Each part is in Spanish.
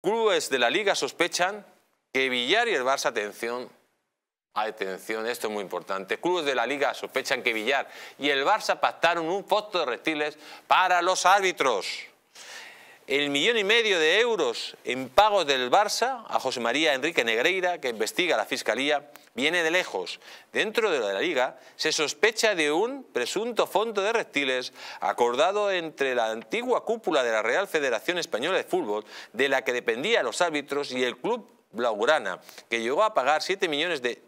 Clubes de la Liga sospechan que Villar y el Barça, atención, atención, esto es muy importante, clubes de la Liga sospechan que Villar y el Barça pactaron un foto de reptiles para los árbitros. El millón y medio de euros en pagos del Barça a José María Enrique Negreira, que investiga la Fiscalía, viene de lejos. Dentro de la Liga se sospecha de un presunto fondo de reptiles acordado entre la antigua cúpula de la Real Federación Española de Fútbol, de la que dependían los árbitros, y el club Blaugrana, que llegó a pagar 7 millones de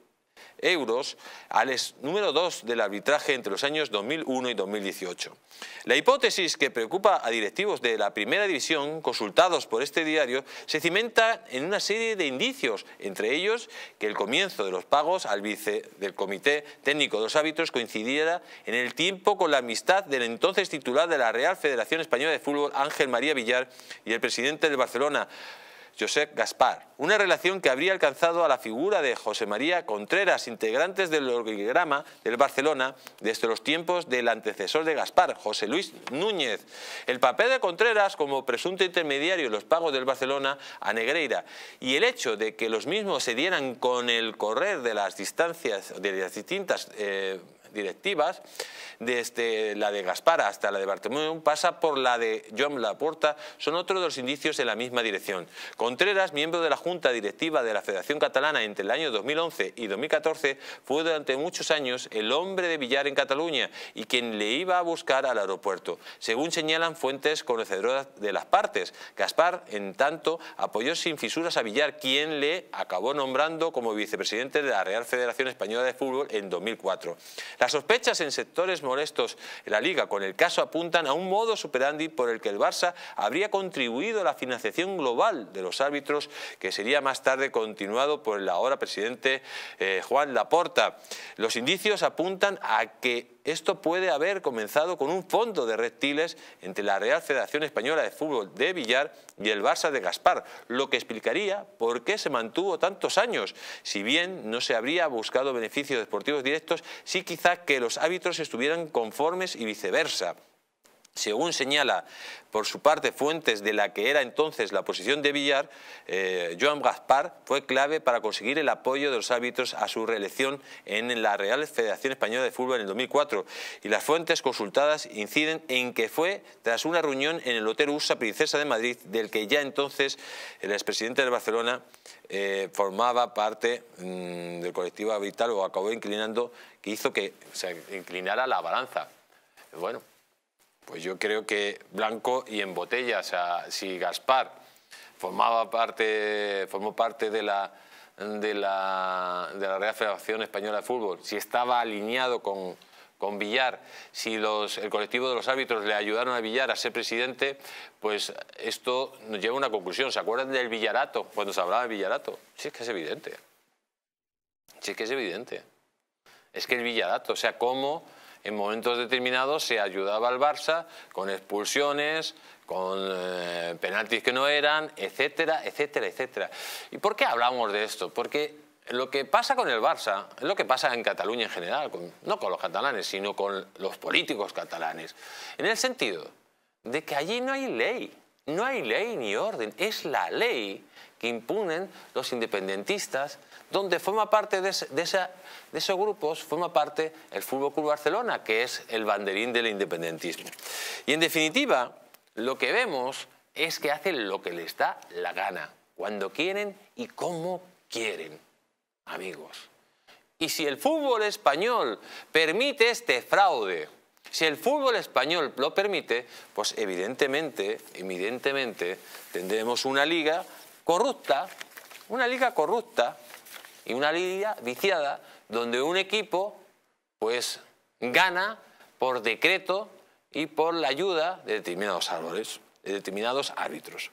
euros al número 2 del arbitraje entre los años 2001 y 2018. La hipótesis que preocupa a directivos de la primera división consultados por este diario se cimenta en una serie de indicios, entre ellos que el comienzo de los pagos al vice del Comité Técnico de los Árbitros coincidiera en el tiempo con la amistad del entonces titular de la Real Federación Española de Fútbol, Ángel María Villar, y el presidente del Barcelona, Josep Gaspar, una relación que habría alcanzado a la figura de José María Contreras, integrantes del organigrama del Barcelona desde los tiempos del antecesor de Gaspar, José Luis Núñez. El papel de Contreras como presunto intermediario en los pagos del Barcelona a Negreira y el hecho de que los mismos se dieran con el correr de las distancias, de las distintas... Eh, directivas, desde la de Gaspar hasta la de Bartomeu, pasa por la de Joan Laporta, son otros de los indicios en la misma dirección. Contreras, miembro de la Junta Directiva de la Federación Catalana entre el año 2011 y 2014, fue durante muchos años el hombre de Villar en Cataluña y quien le iba a buscar al aeropuerto, según señalan fuentes conocedoras de las partes. Gaspar, en tanto, apoyó sin fisuras a Villar, quien le acabó nombrando como vicepresidente de la Real Federación Española de Fútbol en 2004. Las sospechas en sectores molestos en la Liga con el caso apuntan a un modo superandi por el que el Barça habría contribuido a la financiación global de los árbitros que sería más tarde continuado por el ahora presidente eh, Juan Laporta. Los indicios apuntan a que esto puede haber comenzado con un fondo de reptiles entre la Real Federación Española de Fútbol de Villar y el Barça de Gaspar, lo que explicaría por qué se mantuvo tantos años. Si bien no se habría buscado beneficios deportivos directos, sí quizá que los árbitros estuvieran conformes y viceversa. Según señala por su parte fuentes de la que era entonces la posición de Villar, eh, Joan Gaspar fue clave para conseguir el apoyo de los árbitros a su reelección en la Real Federación Española de Fútbol en el 2004 y las fuentes consultadas inciden en que fue tras una reunión en el Hotel USA Princesa de Madrid del que ya entonces el expresidente de Barcelona eh, formaba parte mm, del colectivo Vital o acabó inclinando, que hizo que se inclinara la balanza. Bueno, pues yo creo que blanco y en botella. O sea, si Gaspar formaba parte, formó parte de la, de la, de la Real Federación Española de Fútbol, si estaba alineado con, con Villar, si los, el colectivo de los árbitros le ayudaron a Villar a ser presidente, pues esto nos lleva a una conclusión. ¿Se acuerdan del Villarato? Cuando se hablaba de Villarato. Sí, es que es evidente. Sí, es que es evidente. Es que el Villarato, o sea, cómo en momentos determinados se ayudaba al Barça con expulsiones, con eh, penaltis que no eran, etcétera, etcétera, etcétera. ¿Y por qué hablamos de esto? Porque lo que pasa con el Barça es lo que pasa en Cataluña en general, no con los catalanes, sino con los políticos catalanes, en el sentido de que allí no hay ley, no hay ley ni orden, es la ley que imponen los independentistas, donde forma parte de, esos grupos, forma parte el Fútbol Club Barcelona, que es el banderín del independentismo. Y en definitiva, lo que vemos es que hacen lo que les da la gana, cuando quieren y como quieren, amigos. Y si el fútbol español permite este fraude, si el fútbol español lo permite, pues evidentemente, evidentemente tendremos una liga corrupta, una liga corrupta y una liga viciada donde un equipo pues gana por decreto y por la ayuda de determinados árboles, de determinados árbitros.